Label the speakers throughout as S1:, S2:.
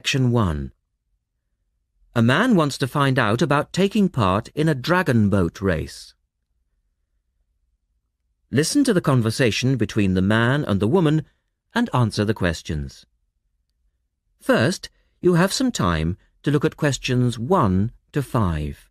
S1: Section 1. A man wants to find out about taking part in a dragon boat race. Listen to the conversation between the man and the woman and answer the questions. First, you have some time to look at questions 1 to 5.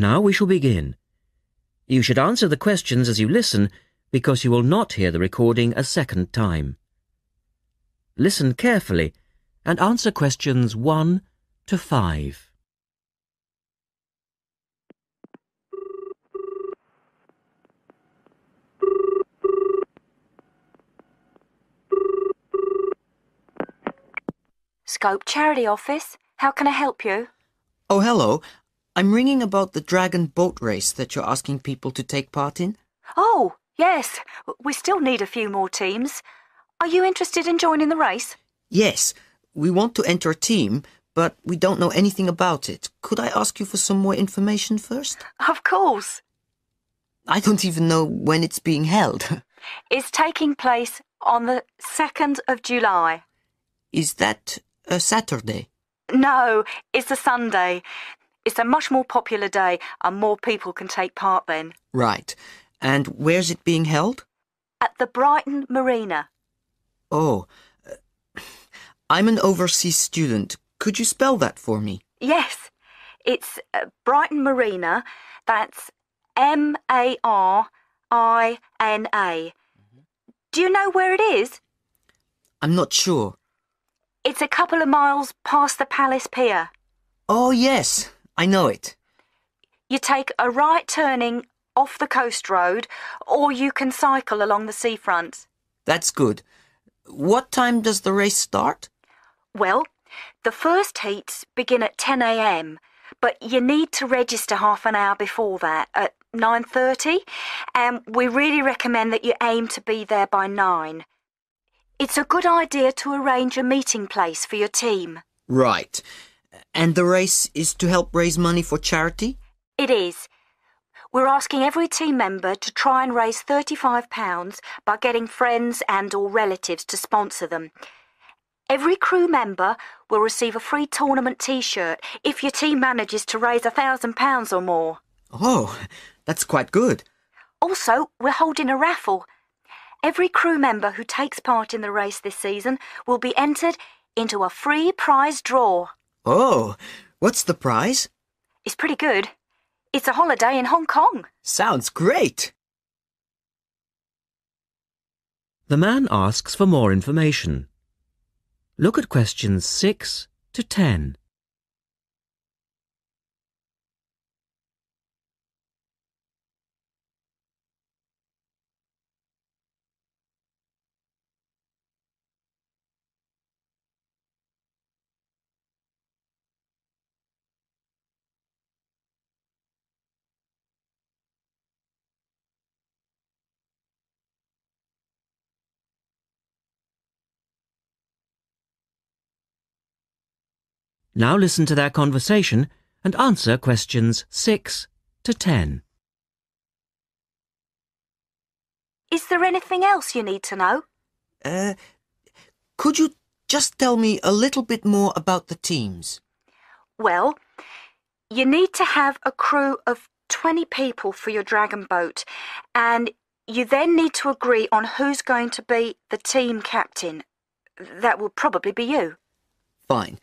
S1: Now we shall begin. You should answer the questions as you listen because you will not hear the recording a second time. Listen carefully and answer questions 1 to 5.
S2: Scope Charity Office. How can I help you?
S3: Oh, hello. I'm ringing about the dragon boat race that you're asking people to take part in.
S2: Oh, yes. We still need a few more teams. Are you interested in joining the race?
S3: Yes, we want to enter a team, but we don't know anything about it. Could I ask you for some more information first?
S2: Of course.
S3: I don't even know when it's being held.
S2: It's taking place on the 2nd of July.
S3: Is that a Saturday?
S2: No, it's a Sunday. It's a much more popular day and more people can take part then.
S3: Right. And where's it being held?
S2: At the Brighton Marina.
S3: Oh, uh, I'm an overseas student. Could you spell that for me?
S2: Yes, it's uh, Brighton Marina. That's M A R I N A. Do you know where it is?
S3: I'm not sure.
S2: It's a couple of miles past the Palace Pier.
S3: Oh, yes, I know it.
S2: You take a right turning off the coast road, or you can cycle along the seafront.
S3: That's good. What time does the race start?
S2: Well, the first heats begin at 10 a.m., but you need to register half an hour before that at 9:30, and we really recommend that you aim to be there by 9. It's a good idea to arrange a meeting place for your team.
S3: Right. And the race is to help raise money for charity?
S2: It is. We're asking every team member to try and raise £35 by getting friends and or relatives to sponsor them. Every crew member will receive a free tournament t-shirt if your team manages to raise £1,000 or more.
S3: Oh, that's quite good.
S2: Also, we're holding a raffle. Every crew member who takes part in the race this season will be entered into a free prize draw.
S3: Oh, what's the prize?
S2: It's pretty good. It's a holiday in Hong Kong.
S3: Sounds great.
S1: The man asks for more information. Look at questions 6 to 10. Now listen to their conversation and answer questions 6 to 10.
S2: Is there anything else you need to know?
S3: Uh, could you just tell me a little bit more about the teams?
S2: Well, you need to have a crew of 20 people for your dragon boat, and you then need to agree on who's going to be the team captain. That will probably be you.
S3: Fine.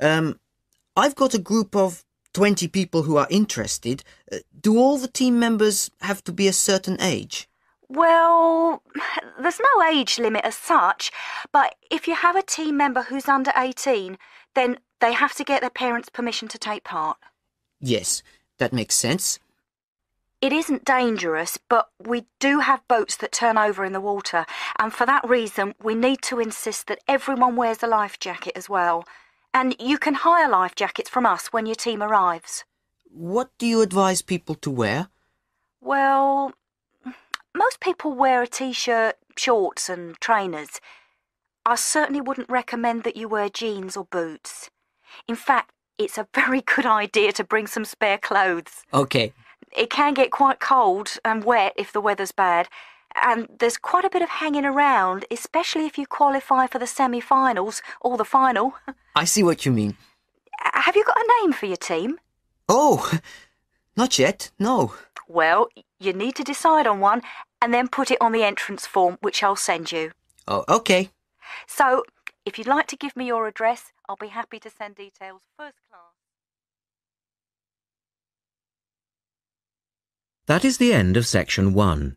S3: Um, I've got a group of 20 people who are interested. Uh, do all the team members have to be a certain age?
S2: Well, there's no age limit as such, but if you have a team member who's under 18, then they have to get their parents' permission to take part.
S3: Yes, that makes sense.
S2: It isn't dangerous, but we do have boats that turn over in the water, and for that reason, we need to insist that everyone wears a life jacket as well. And you can hire life jackets from us when your team arrives.
S3: What do you advise people to wear?
S2: Well, most people wear a t shirt, shorts and trainers. I certainly wouldn't recommend that you wear jeans or boots. In fact, it's a very good idea to bring some spare clothes.
S3: Okay.
S2: It can get quite cold and wet if the weather's bad, and there's quite a bit of hanging around, especially if you qualify for the semi finals or the final.
S3: I see what you mean.
S2: Have you got a name for your team?
S3: Oh, not yet, no.
S2: Well, you need to decide on one and then put it on the entrance form, which I'll send you.
S3: Oh, okay.
S2: So, if you'd like to give me your address, I'll be happy to send details first class.
S1: That is the end of section one.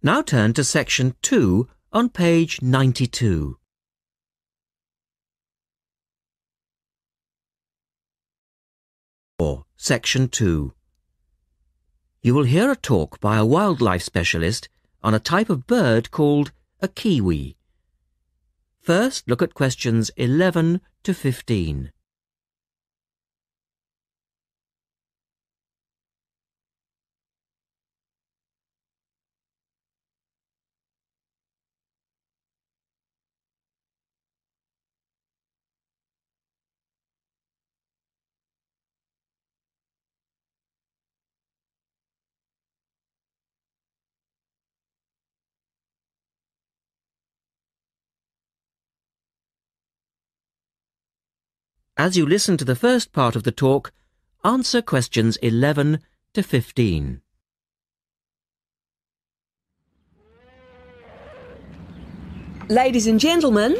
S1: Now turn to section 2 on page 92. Or section 2. You will hear a talk by a wildlife specialist on a type of bird called a kiwi. First, look at questions 11 to 15. As you listen to the first part of the talk, answer questions 11 to 15.
S4: Ladies and gentlemen,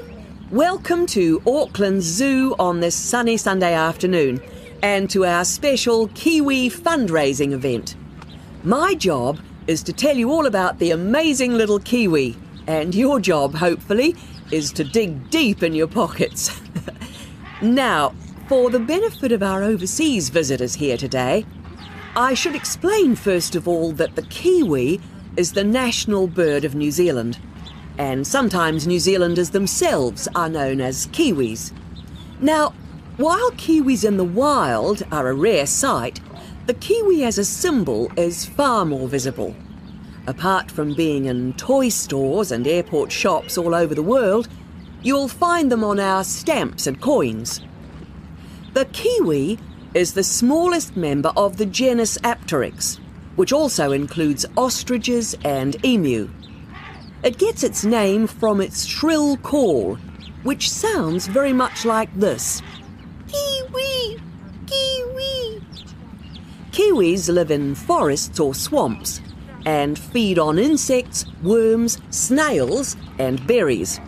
S4: welcome to Auckland Zoo on this sunny Sunday afternoon and to our special Kiwi fundraising event. My job is to tell you all about the amazing little Kiwi, and your job, hopefully, is to dig deep in your pockets. now, for the benefit of our overseas visitors here today, I should explain first of all that the Kiwi is the national bird of New Zealand and sometimes New Zealanders themselves are known as Kiwis. Now, while Kiwis in the wild are a rare sight, the Kiwi as a symbol is far more visible. Apart from being in toy stores and airport shops all over the world, you'll find them on our stamps and coins. The Kiwi is the smallest member of the genus Apteryx, which also includes ostriches and emu. It gets its name from its shrill call, which sounds very much like this Kiwi! Kiwi! Kiwis live in forests or swamps and feed on insects, worms, snails, and berries.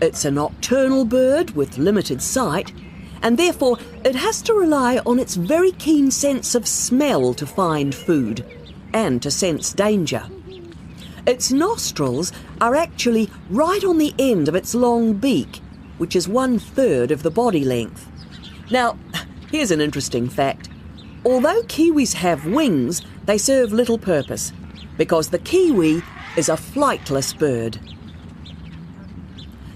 S4: It's a nocturnal bird with limited sight, and therefore it has to rely on its very keen sense of smell to find food and to sense danger. Its nostrils are actually right on the end of its long beak, which is one third of the body length. Now, here's an interesting fact. Although kiwis have wings, they serve little purpose because the kiwi is a flightless bird.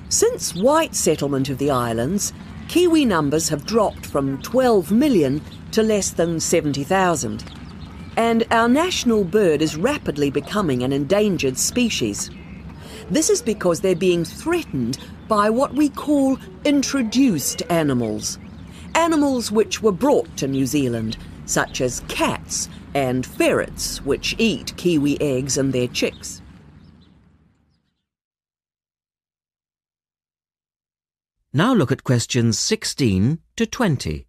S4: Since white settlement of the islands, kiwi numbers have dropped from 12 million to less than 70,000 and our national bird is rapidly becoming an endangered species. This is because they're being threatened by what we call introduced animals. Animals which were brought to New Zealand, such as cats and ferrets, which eat kiwi eggs and their chicks.
S1: Now look at questions 16 to 20.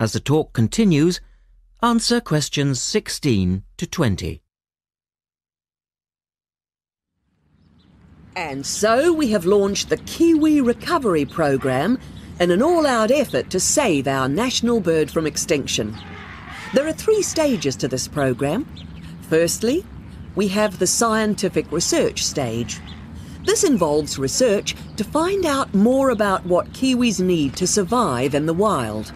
S1: As the talk continues, answer questions 16 to 20.
S4: And so we have launched the Kiwi Recovery Program in an all out effort to save our national bird from extinction. There are three stages to this program. Firstly, we have the scientific research stage. This involves research to find out more about what Kiwis need to survive in the wild.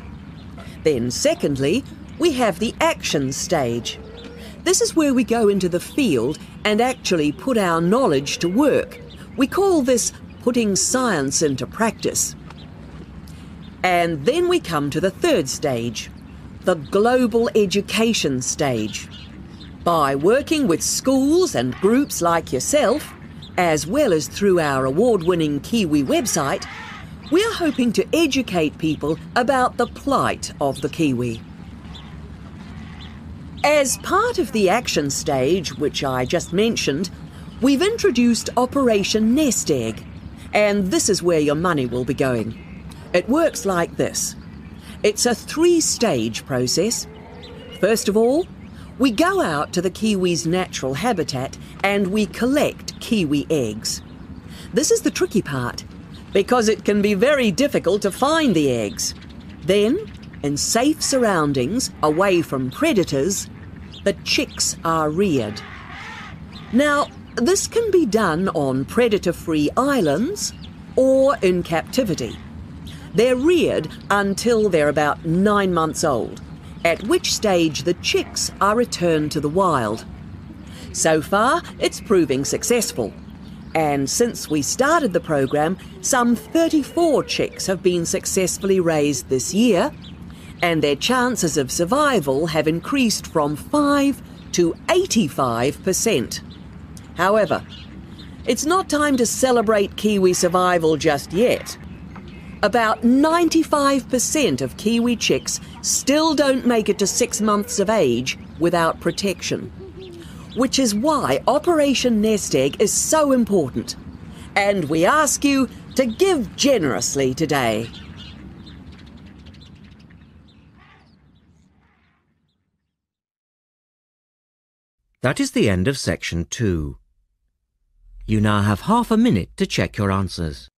S4: Then, secondly, we have the action stage. This is where we go into the field and actually put our knowledge to work. We call this putting science into practice. And then we come to the third stage, the global education stage. By working with schools and groups like yourself, as well as through our award winning Kiwi website, we are hoping to educate people about the plight of the Kiwi. As part of the action stage, which I just mentioned, we've introduced Operation Nest Egg, and this is where your money will be going. It works like this it's a three stage process. First of all, we go out to the kiwi's natural habitat and we collect kiwi eggs. This is the tricky part because it can be very difficult to find the eggs. Then, in safe surroundings, away from predators, the chicks are reared. Now, this can be done on predator free islands or in captivity. They're reared until they're about nine months old, at which stage the chicks are returned to the wild. So far, it's proving successful. And since we started the program, some 34 chicks have been successfully raised this year, and their chances of survival have increased from 5 to 85%. However, it's not time to celebrate Kiwi survival just yet. About 95% of Kiwi chicks still don't make it to six months of age without protection which is why Operation Nest Egg is so important. And we ask you to give generously today.
S1: That is the end of section two. You now have half a minute to check your answers.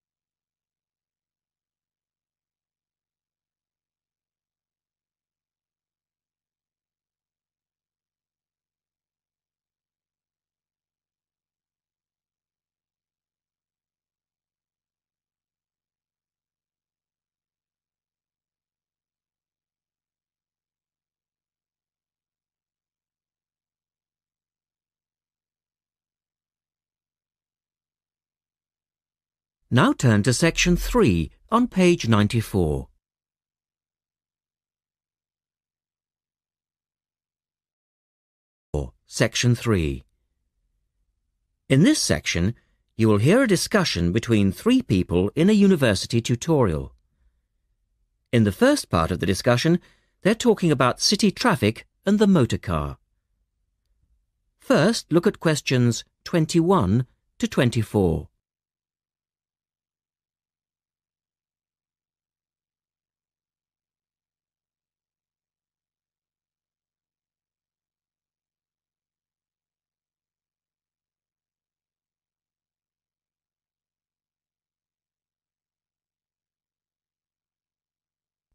S1: Now turn to section 3 on page 94. Section 3 In this section, you will hear a discussion between three people in a university tutorial. In the first part of the discussion, they're talking about city traffic and the motor car. First, look at questions 21 to 24.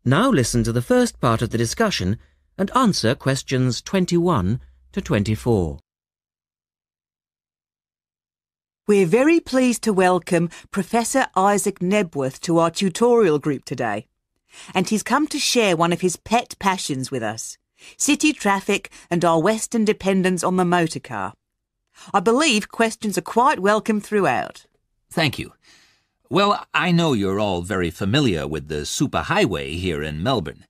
S1: Now listen to the first part of the discussion and answer questions 21 to 24.
S5: We're very pleased to welcome Professor Isaac Nebworth to our tutorial group today. And he's come to share one of his pet passions with us city traffic and our Western dependence on the motor car. I believe questions are quite welcome throughout.
S6: Thank you. Well, I know you're all very familiar with the superhighway here in Melbourne.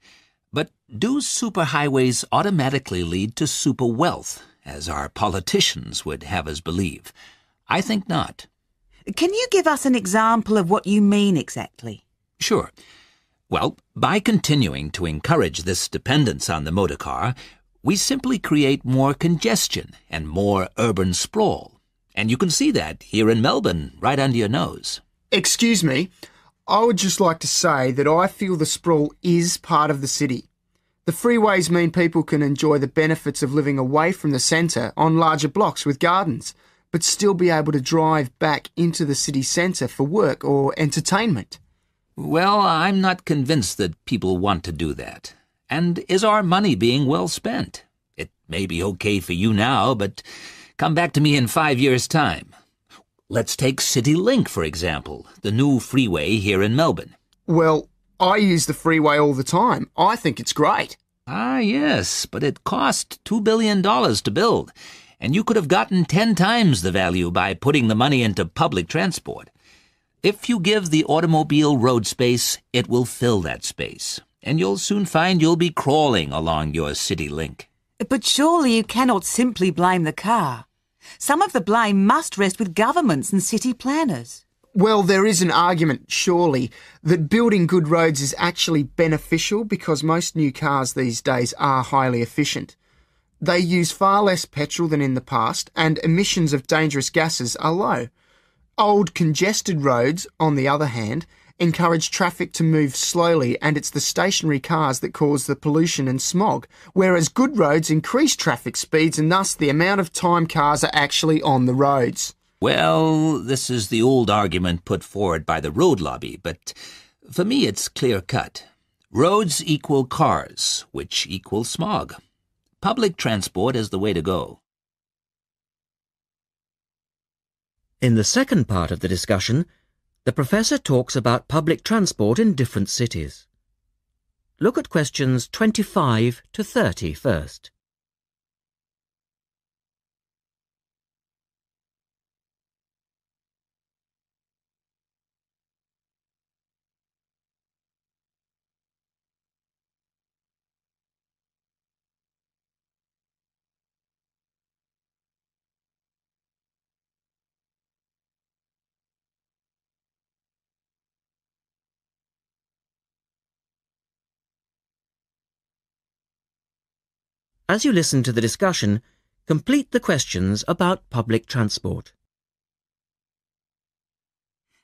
S6: But do superhighways automatically lead to super wealth, as our politicians would have us believe? I think not.
S5: Can you give us an example of what you mean exactly?
S6: Sure. Well, by continuing to encourage this dependence on the motor car, we simply create more congestion and more urban sprawl. And you can see that here in Melbourne, right under your nose.
S7: Excuse me, I would just like to say that I feel the sprawl is part of the city. The freeways mean people can enjoy the benefits of living away from the centre on larger blocks with gardens, but still be able to drive back into the city centre for work or entertainment.
S6: Well, I'm not convinced that people want to do that. And is our money being well spent? It may be okay for you now, but come back to me in five years' time. Let's take CityLink, for example, the new freeway here in Melbourne.
S7: Well, I use the freeway all the time. I think it's great.
S6: Ah, yes, but it cost $2 billion to build, and you could have gotten 10 times the value by putting the money into public transport. If you give the automobile road space, it will fill that space, and you'll soon find you'll be crawling along your CityLink.
S5: But surely you cannot simply blame the car. Some of the blame must rest with governments and city planners.
S7: Well, there is an argument, surely, that building good roads is actually beneficial because most new cars these days are highly efficient. They use far less petrol than in the past, and emissions of dangerous gases are low. Old, congested roads, on the other hand, encourage traffic to move slowly, and it's the stationary cars that cause the pollution and smog, whereas good roads increase traffic speeds and thus the amount of time cars are actually on the roads.
S6: Well, this is the old argument put forward by the road lobby, but for me it's clear cut. Roads equal cars, which equal smog. Public transport is the way to go.
S1: In the second part of the discussion, the professor talks about public transport in different cities. Look at questions 25 to 30 first. As you listen to the discussion, complete the questions about public transport.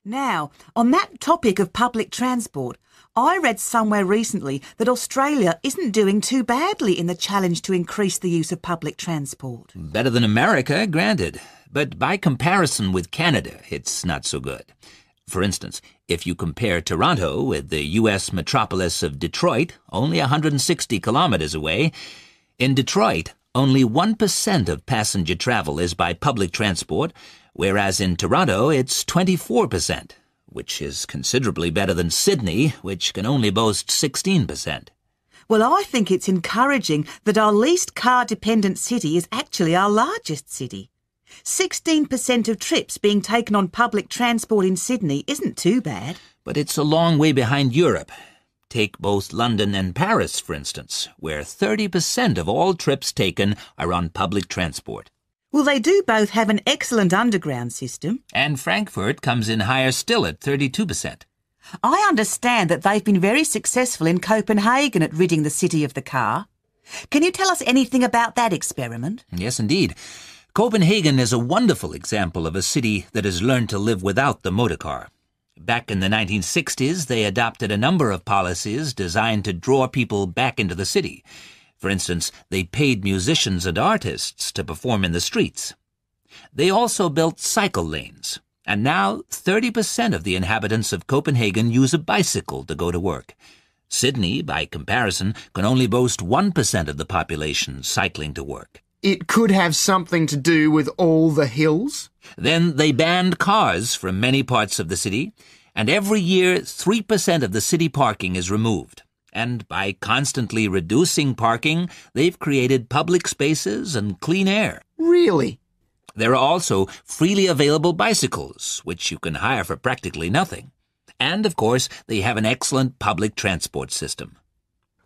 S5: Now, on that topic of public transport, I read somewhere recently that Australia isn't doing too badly in the challenge to increase the use of public transport.
S6: Better than America, granted. But by comparison with Canada, it's not so good. For instance, if you compare Toronto with the U.S. metropolis of Detroit, only 160 kilometers away, in Detroit, only 1% of passenger travel is by public transport, whereas in Toronto it's 24%, which is considerably better than Sydney, which can only boast 16%.
S5: Well, I think it's encouraging that our least car dependent city is actually our largest city. 16% of trips being taken on public transport in Sydney isn't too bad.
S6: But it's a long way behind Europe, Take both London and Paris, for instance, where 30% of all trips taken are on public transport.
S5: Well, they do both have an excellent underground system.
S6: And Frankfurt comes in higher still at 32%.
S5: I understand that they've been very successful in Copenhagen at ridding the city of the car. Can you tell us anything about that experiment?
S6: Yes, indeed. Copenhagen is a wonderful example of a city that has learned to live without the motor car. Back in the 1960s, they adopted a number of policies designed to draw people back into the city. For instance, they paid musicians and artists to perform in the streets. They also built cycle lanes, and now 30% of the inhabitants of Copenhagen use a bicycle to go to work. Sydney, by comparison, can only boast 1% of the population cycling to work.
S7: It could have something to do with all the hills?
S6: Then they banned cars from many parts of the city, and every year 3% of the city parking is removed. And by constantly reducing parking, they've created public spaces and clean air.
S7: Really?
S6: There are also freely available bicycles, which you can hire for practically nothing. And, of course, they have an excellent public transport system.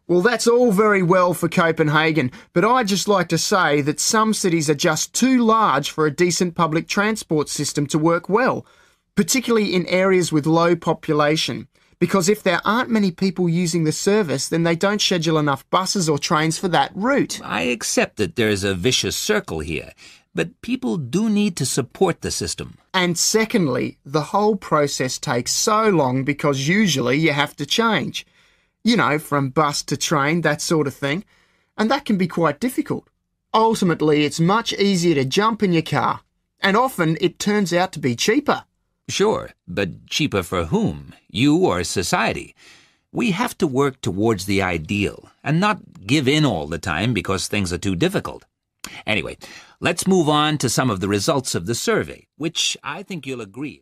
S7: Well, that's all very well for Copenhagen, but I'd just like to say that some cities are just too large for a decent public transport system to work well, particularly in areas with low population. Because if there aren't many people using the service, then they don't schedule enough buses or trains for that route.
S6: I accept that there's a vicious circle here, but people do need to support the system.
S7: And secondly, the whole process takes so long because usually you have to change. You know, from bus to train, that sort of thing. And that can be quite difficult. Ultimately, it's much easier to jump in your car, and often it turns out to be cheaper.
S6: Sure, but cheaper for whom? You or society? We have to work towards the ideal and not give in all the time because things are too difficult. Anyway, let's move on to some of the results of the survey, which I think you'll agree.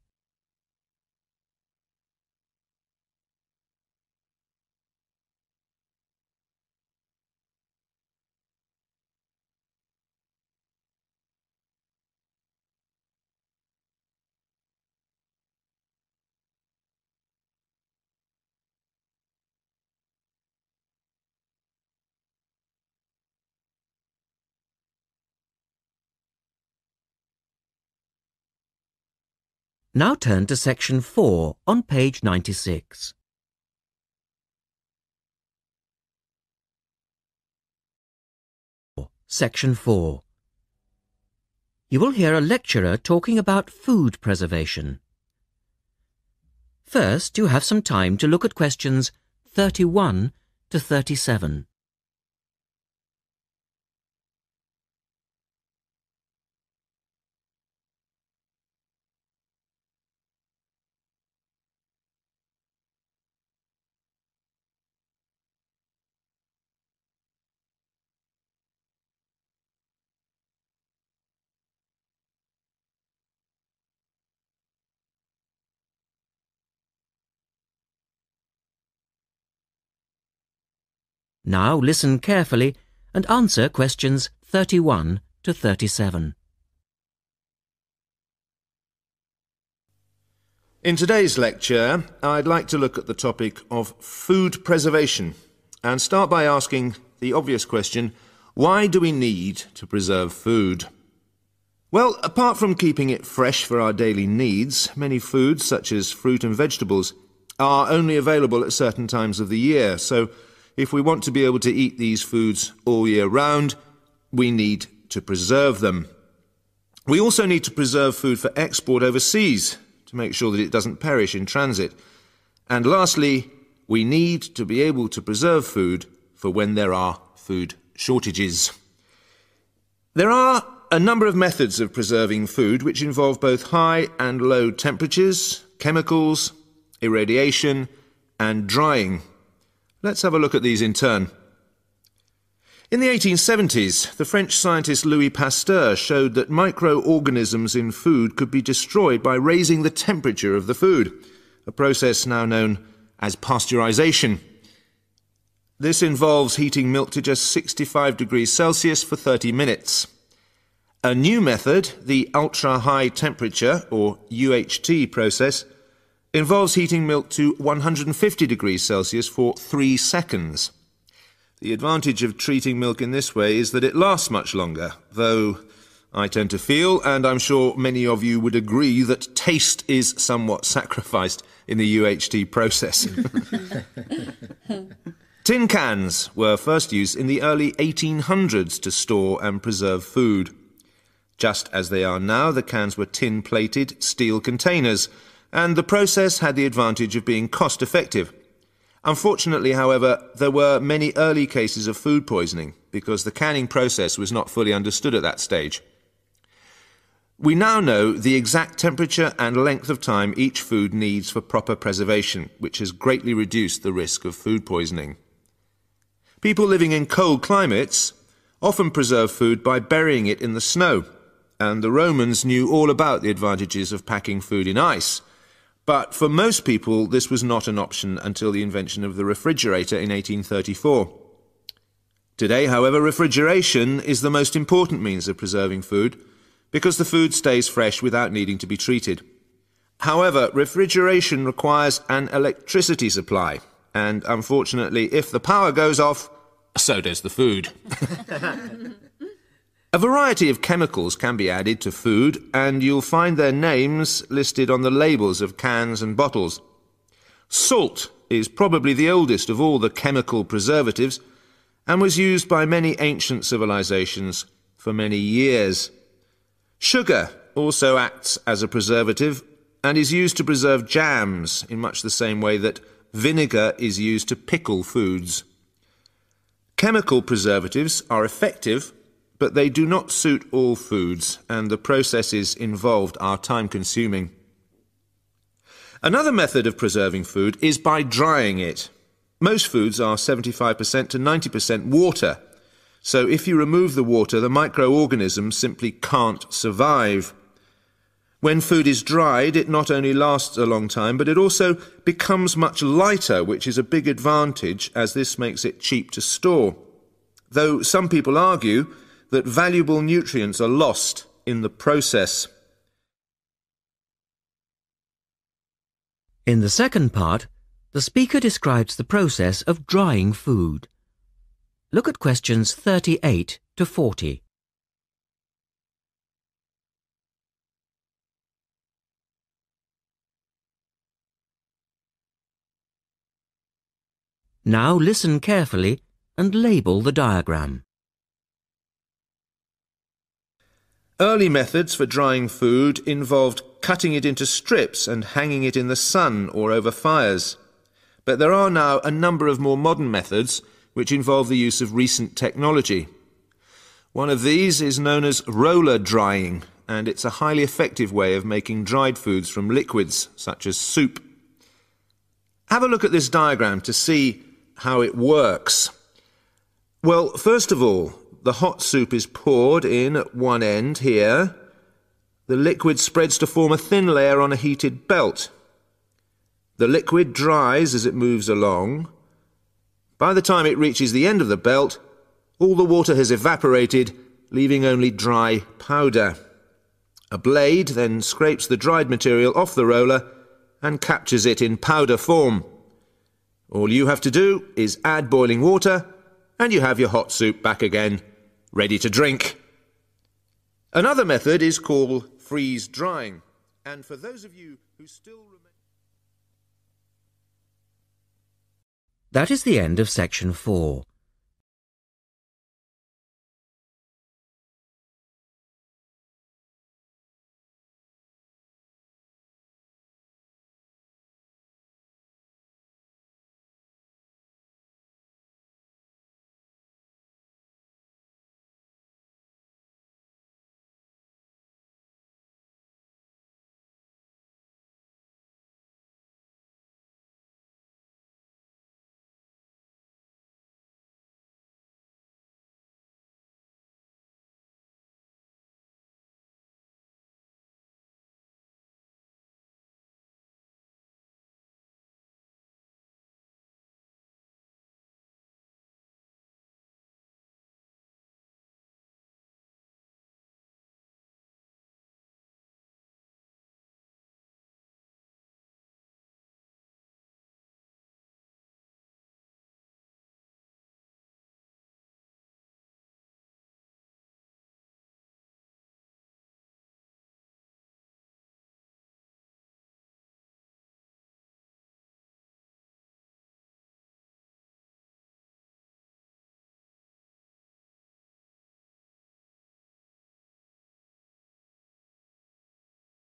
S1: Now turn to section 4 on page 96. Section 4 You will hear a lecturer talking about food preservation. First, you have some time to look at questions 31 to 37. Now listen carefully and answer questions 31 to 37.
S8: In today's lecture, I'd like to look at the topic of food preservation and start by asking the obvious question why do we need to preserve food? Well, apart from keeping it fresh for our daily needs, many foods, such as fruit and vegetables, are only available at certain times of the year, so if we want to be able to eat these foods all year round, we need to preserve them. We also need to preserve food for export overseas to make sure that it doesn't perish in transit. And lastly, we need to be able to preserve food for when there are food shortages. There are a number of methods of preserving food which involve both high and low temperatures, chemicals, irradiation, and drying. Let's have a look at these in turn. In the 1870s, the French scientist Louis Pasteur showed that microorganisms in food could be destroyed by raising the temperature of the food, a process now known as pasteurization. This involves heating milk to just 65 degrees Celsius for 30 minutes. A new method, the ultra high temperature or UHT process, involves heating milk to 150 degrees Celsius for three seconds. The advantage of treating milk in this way is that it lasts much longer, though I tend to feel, and I'm sure many of you would agree, that taste is somewhat sacrificed in the UHT process. Tin cans were first used in the early 1800s to store and preserve food. Just as they are now, the cans were tin plated steel containers and the process had the advantage of being cost effective. Unfortunately, however, there were many early cases of food poisoning because the canning process was not fully understood at that stage. We now know the exact temperature and length of time each food needs for proper preservation, which has greatly reduced the risk of food poisoning. People living in cold climates often preserve food by burying it in the snow, and the Romans knew all about the advantages of packing food in ice but for most people, this was not an option until the invention of the refrigerator in 1834. Today, however, refrigeration is the most important means of preserving food because the food stays fresh without needing to be treated. However, refrigeration requires an electricity supply, and unfortunately, if the power goes off, so does the food. A variety of chemicals can be added to food, and you'll find their names listed on the labels of cans and bottles. Salt is probably the oldest of all the chemical preservatives and was used by many ancient civilizations for many years. Sugar also acts as a preservative and is used to preserve jams in much the same way that vinegar is used to pickle foods. Chemical preservatives are effective, but they do not suit all foods, and the processes involved are time consuming. Another method of preserving food is by drying it. Most foods are 75% to 90% water, so if you remove the water, the microorganisms simply can't survive. When food is dried, it not only lasts a long time, but it also becomes much lighter, which is a big advantage as this makes it cheap to store. Though some people argue that valuable nutrients are lost in the process.
S1: In the second part, the speaker describes the process of drying food. Look at questions 38 to 40. Now listen carefully and label the diagram.
S8: Early methods for drying food involved cutting it into strips and hanging it in the sun or over fires. But there are now a number of more modern methods which involve the use of recent technology. One of these is known as roller drying, and it's a highly effective way of making dried foods from liquids, such as soup. Have a look at this diagram to see how it works. Well, first of all, the hot soup is poured in at one end here. The liquid spreads to form a thin layer on a heated belt. The liquid dries as it moves along. By the time it reaches the end of the belt, all the water has evaporated, leaving only dry powder. A blade then scrapes the dried material off the roller and captures it in powder form. All you have to do is add boiling water, and you have your hot soup back again, ready to drink. Another method is called freeze drying, and for those of you who still remain.
S1: That is the end of section 4.